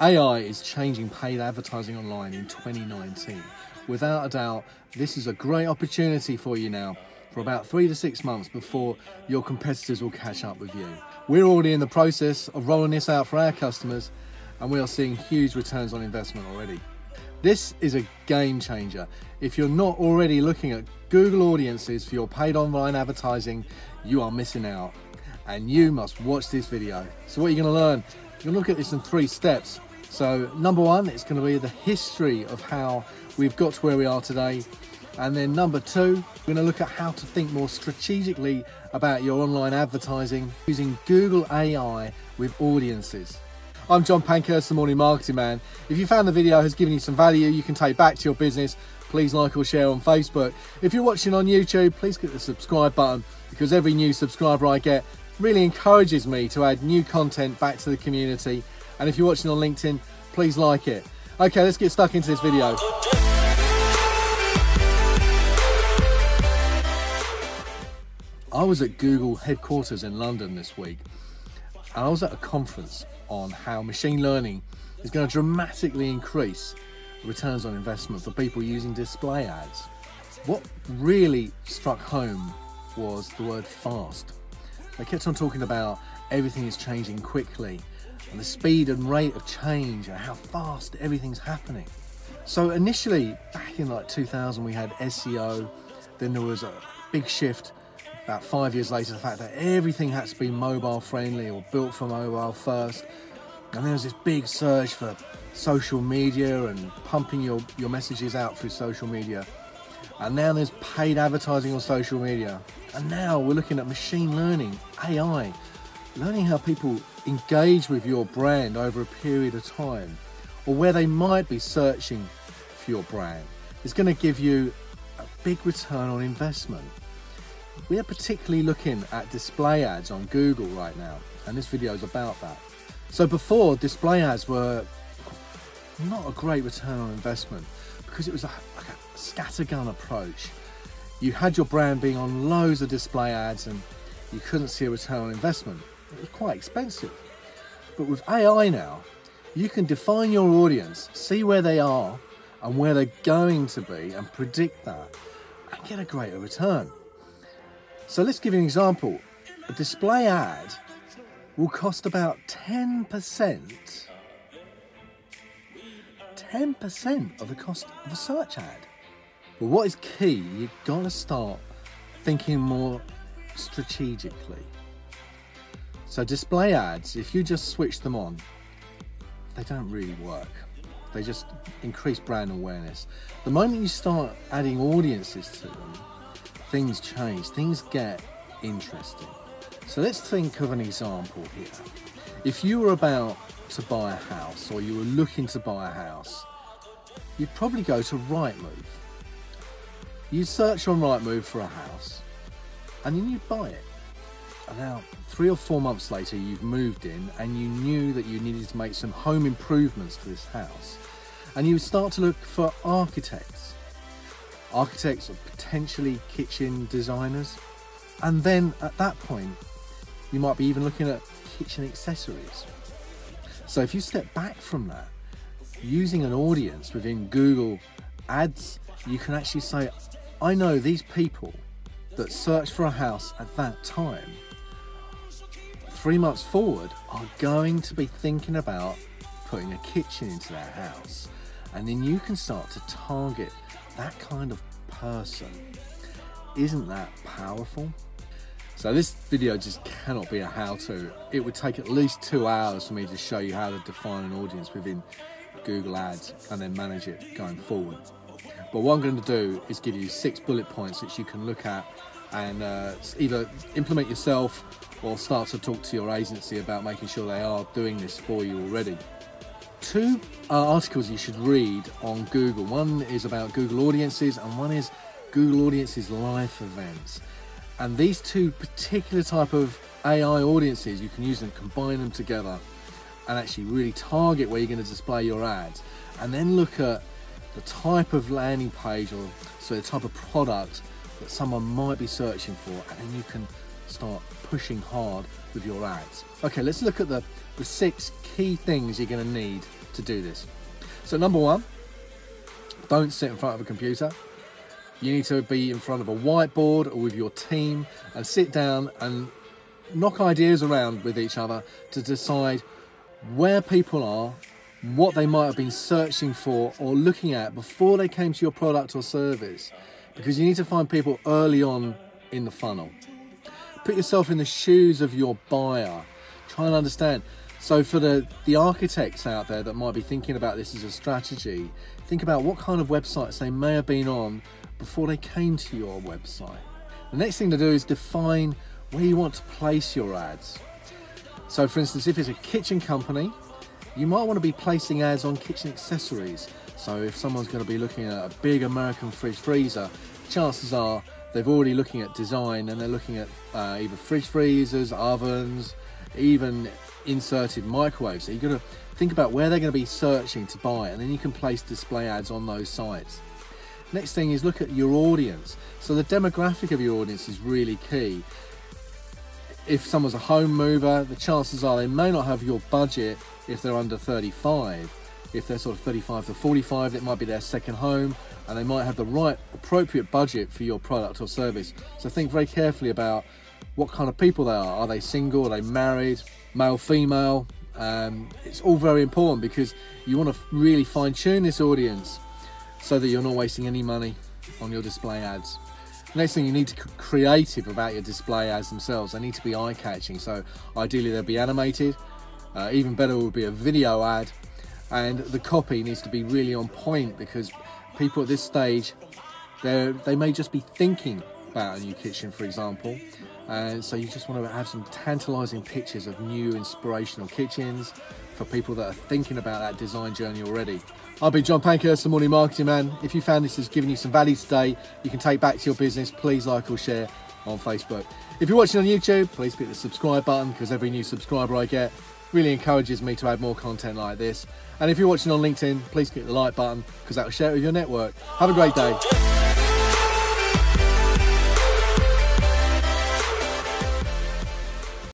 AI is changing paid advertising online in 2019. Without a doubt, this is a great opportunity for you now for about three to six months before your competitors will catch up with you. We're already in the process of rolling this out for our customers and we are seeing huge returns on investment already. This is a game changer. If you're not already looking at Google audiences for your paid online advertising, you are missing out and you must watch this video. So what are you're gonna learn, gonna look at this in three steps. So number one, it's gonna be the history of how we've got to where we are today. And then number two, we're gonna look at how to think more strategically about your online advertising using Google AI with audiences. I'm John Pankhurst, the Morning Marketing Man. If you found the video has given you some value you can take back to your business, please like or share on Facebook. If you're watching on YouTube, please click the subscribe button because every new subscriber I get really encourages me to add new content back to the community. And if you're watching on LinkedIn, please like it. Okay, let's get stuck into this video. I was at Google headquarters in London this week and I was at a conference on how machine learning is going to dramatically increase returns on investment for people using display ads. What really struck home was the word fast. They kept on talking about everything is changing quickly and the speed and rate of change and how fast everything's happening. So initially, back in like 2000, we had SEO, then there was a big shift about five years later, the fact that everything had to be mobile friendly or built for mobile first. And there was this big surge for social media and pumping your, your messages out through social media. And now there's paid advertising on social media. And now we're looking at machine learning, AI, learning how people engage with your brand over a period of time or where they might be searching for your brand. It's going to give you a big return on investment. We are particularly looking at display ads on Google right now, and this video is about that. So before, display ads were not a great return on investment because it was a, like a scattergun approach. You had your brand being on loads of display ads and you couldn't see a return on investment. It was quite expensive. But with AI now, you can define your audience, see where they are and where they're going to be and predict that and get a greater return. So let's give you an example. A display ad will cost about 10%. 10% of the cost of a search ad. But what is key, you've got to start thinking more strategically. So display ads, if you just switch them on, they don't really work. They just increase brand awareness. The moment you start adding audiences to them, things change, things get interesting. So let's think of an example here. If you were about to buy a house or you were looking to buy a house, you'd probably go to Rightmove. You'd search on Rightmove for a house and then you'd buy it. And now, three or four months later, you've moved in and you knew that you needed to make some home improvements to this house. And you start to look for architects architects or potentially kitchen designers. And then at that point, you might be even looking at kitchen accessories. So if you step back from that, using an audience within Google Ads, you can actually say, I know these people that search for a house at that time, three months forward, are going to be thinking about putting a kitchen into their house. And then you can start to target that kind of person. Isn't that powerful? So this video just cannot be a how-to. It would take at least two hours for me to show you how to define an audience within Google Ads and then manage it going forward. But what I'm going to do is give you six bullet points that you can look at and uh, either implement yourself or start to talk to your agency about making sure they are doing this for you already two uh, articles you should read on Google. One is about Google Audiences and one is Google Audiences live events. And these two particular type of AI audiences, you can use them, combine them together and actually really target where you're going to display your ads and then look at the type of landing page or so the type of product that someone might be searching for and then you can start pushing hard with your ads. Okay, let's look at the, the six key things you're gonna need to do this. So number one, don't sit in front of a computer. You need to be in front of a whiteboard or with your team and sit down and knock ideas around with each other to decide where people are, what they might have been searching for or looking at before they came to your product or service. Because you need to find people early on in the funnel. Put yourself in the shoes of your buyer. Try and understand. So for the, the architects out there that might be thinking about this as a strategy, think about what kind of websites they may have been on before they came to your website. The next thing to do is define where you want to place your ads. So for instance, if it's a kitchen company, you might want to be placing ads on kitchen accessories. So if someone's going to be looking at a big American fridge freezer, chances are they're already looking at design and they're looking at uh, either fridge freezers, ovens, even inserted microwaves. So you've got to think about where they're going to be searching to buy and then you can place display ads on those sites. Next thing is look at your audience. So the demographic of your audience is really key. If someone's a home mover, the chances are they may not have your budget if they're under 35. If they're sort of 35 to 45, it might be their second home and they might have the right appropriate budget for your product or service. So think very carefully about what kind of people they are. Are they single? Are they married? Male, female? Um, it's all very important because you want to really fine tune this audience so that you're not wasting any money on your display ads. Next thing you need to be creative about your display ads themselves. They need to be eye-catching. So ideally they'll be animated. Uh, even better would be a video ad. And the copy needs to be really on point because people at this stage, they may just be thinking about a new kitchen, for example. And so you just want to have some tantalizing pictures of new inspirational kitchens for people that are thinking about that design journey already. I've been John Pankhurst, the Morning Marketing Man. If you found this has given you some value today, you can take back to your business, please like or share on Facebook. If you're watching on YouTube, please hit the subscribe button because every new subscriber I get really encourages me to add more content like this. And if you're watching on LinkedIn, please click the like button because that will share it with your network. Have a great day.